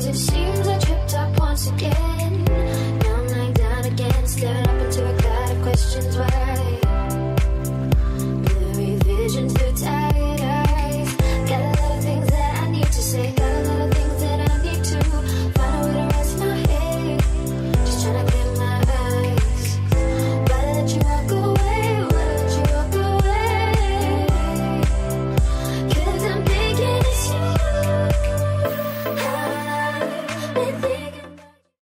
Cause it seems I tripped up once again. Now I'm lying down again Staring up into a cloud of questions.